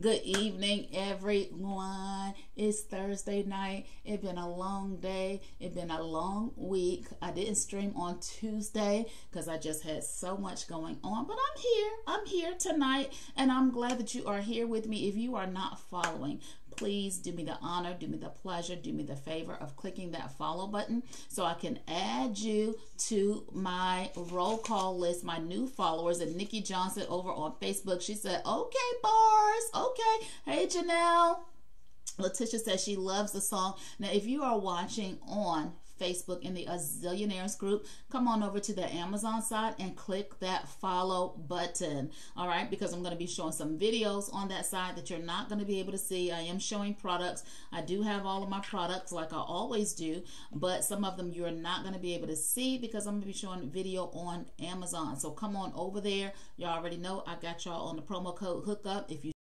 Good evening, everyone. It's Thursday night. It's been a long day. It's been a long week. I didn't stream on Tuesday because I just had so much going on, but I'm here. I'm here tonight, and I'm glad that you are here with me. If you are not following, please do me the honor, do me the pleasure, do me the favor of clicking that follow button so I can add you to my roll call list, my new followers. And Nikki Johnson over on Facebook, she said, okay, bars, okay. Hey, Janelle. Letitia says she loves the song. Now, if you are watching on Facebook in the Azillionaires group, come on over to the Amazon side and click that follow button. All right, because I'm going to be showing some videos on that side that you're not going to be able to see. I am showing products. I do have all of my products like I always do, but some of them you're not going to be able to see because I'm going to be showing video on Amazon. So come on over there. Y'all already know I got y'all on the promo code hookup. If you